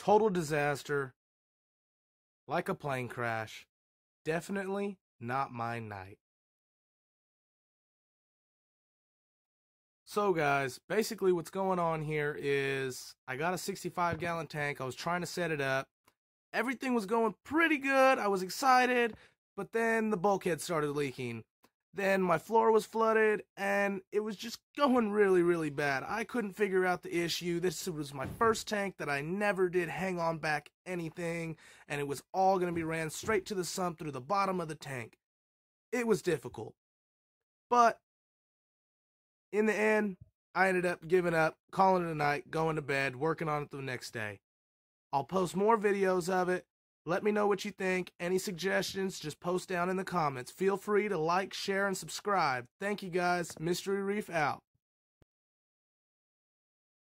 Total disaster. Like a plane crash. Definitely not my night. So, guys, basically what's going on here is I got a 65 gallon tank. I was trying to set it up. Everything was going pretty good. I was excited, but then the bulkhead started leaking. Then my floor was flooded and it was just going really, really bad. I couldn't figure out the issue. This was my first tank that I never did hang on back anything, and it was all going to be ran straight to the sump through the bottom of the tank. It was difficult. But in the end, I ended up giving up, calling it a night, going to bed, working on it the next day. I'll post more videos of it. Let me know what you think. Any suggestions, just post down in the comments. Feel free to like, share, and subscribe. Thank you guys. Mystery Reef out.